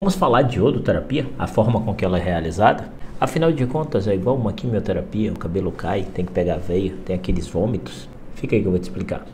Vamos falar de iodoterapia, a forma com que ela é realizada? Afinal de contas, é igual uma quimioterapia, o cabelo cai, tem que pegar veia, tem aqueles vômitos. Fica aí que eu vou te explicar.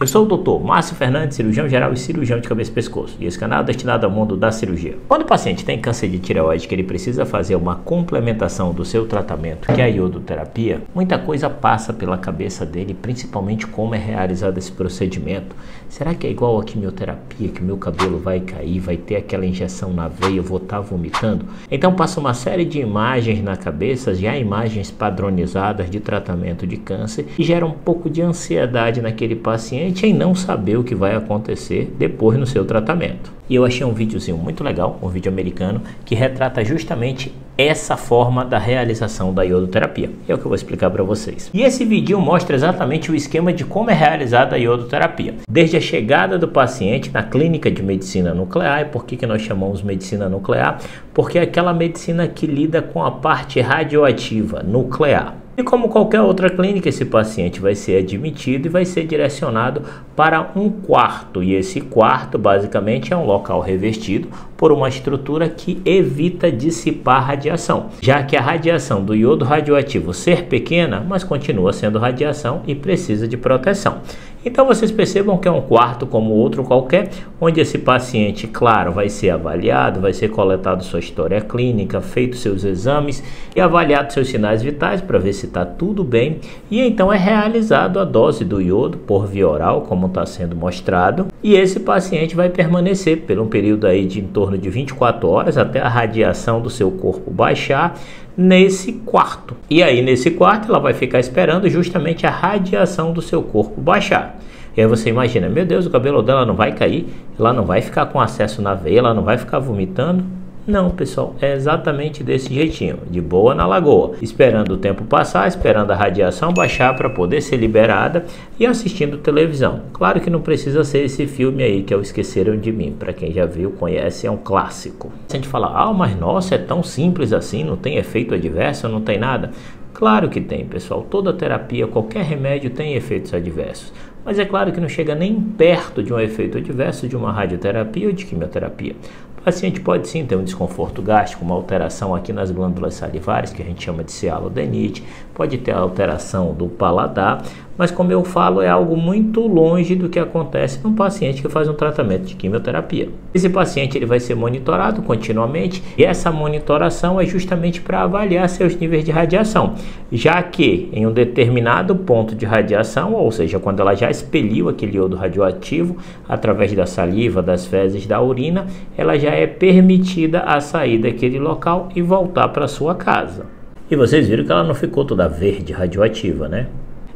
Eu sou o Dr. Márcio Fernandes, cirurgião geral e cirurgião de cabeça e pescoço, e esse canal é destinado ao mundo da cirurgia. Quando o paciente tem câncer de tireoide que ele precisa fazer uma complementação do seu tratamento, que é a iodoterapia, muita coisa passa pela cabeça dele, principalmente como é realizado esse procedimento. Será que é igual a quimioterapia, que meu cabelo vai cair, vai ter aquela injeção na veia, eu vou estar tá vomitando? Então passa uma série de imagens na cabeça, já imagens padronizadas de tratamento de câncer, e gera um pouco de ansiedade naquele paciente em não saber o que vai acontecer depois no seu tratamento. E eu achei um videozinho muito legal, um vídeo americano, que retrata justamente essa forma da realização da iodoterapia. É o que eu vou explicar para vocês. E esse vídeo mostra exatamente o esquema de como é realizada a iodoterapia. Desde a chegada do paciente na clínica de medicina nuclear, e por que, que nós chamamos medicina nuclear? Porque é aquela medicina que lida com a parte radioativa nuclear. E como qualquer outra clínica, esse paciente vai ser admitido e vai ser direcionado para um quarto. E esse quarto, basicamente, é um local revestido por uma estrutura que evita dissipar radiação, já que a radiação do iodo radioativo ser pequena, mas continua sendo radiação e precisa de proteção. Então vocês percebam que é um quarto como outro qualquer, onde esse paciente, claro, vai ser avaliado, vai ser coletado sua história clínica, feito seus exames e avaliado seus sinais vitais para ver se está tudo bem. E então é realizado a dose do iodo por via oral, como está sendo mostrado. E esse paciente vai permanecer por um período aí de em torno de 24 horas até a radiação do seu corpo baixar nesse quarto. E aí nesse quarto ela vai ficar esperando justamente a radiação do seu corpo baixar. E aí você imagina, meu Deus, o cabelo dela não vai cair, ela não vai ficar com acesso na veia, ela não vai ficar vomitando. Não, pessoal, é exatamente desse jeitinho, de boa na lagoa, esperando o tempo passar, esperando a radiação baixar para poder ser liberada e assistindo televisão. Claro que não precisa ser esse filme aí que é o Esqueceram de Mim, para quem já viu, conhece, é um clássico. Se a gente fala, ah, mas nossa, é tão simples assim, não tem efeito adverso, não tem nada. Claro que tem, pessoal. Toda terapia, qualquer remédio tem efeitos adversos. Mas é claro que não chega nem perto de um efeito adverso de uma radioterapia ou de quimioterapia. O paciente pode sim ter um desconforto gástrico, uma alteração aqui nas glândulas salivares, que a gente chama de cialodenite, pode ter alteração do paladar, mas como eu falo, é algo muito longe do que acontece num paciente que faz um tratamento de quimioterapia. Esse paciente ele vai ser monitorado continuamente e essa monitoração é justamente para avaliar seus níveis de radiação, já que em um determinado ponto de radiação, ou seja, quando ela expeliu aquele iodo radioativo através da saliva, das fezes, da urina, ela já é permitida a sair daquele local e voltar para sua casa. E vocês viram que ela não ficou toda verde radioativa, né?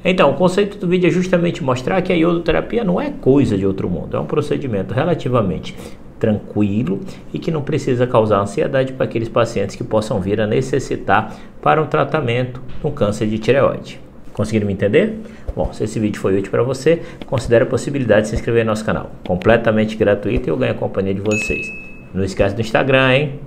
Então, o conceito do vídeo é justamente mostrar que a iodoterapia não é coisa de outro mundo, é um procedimento relativamente tranquilo e que não precisa causar ansiedade para aqueles pacientes que possam vir a necessitar para um tratamento no câncer de tireoide. Conseguiram me entender? Bom, se esse vídeo foi útil para você, considere a possibilidade de se inscrever no nosso canal. Completamente gratuito e eu ganho a companhia de vocês. Não esquece do Instagram, hein?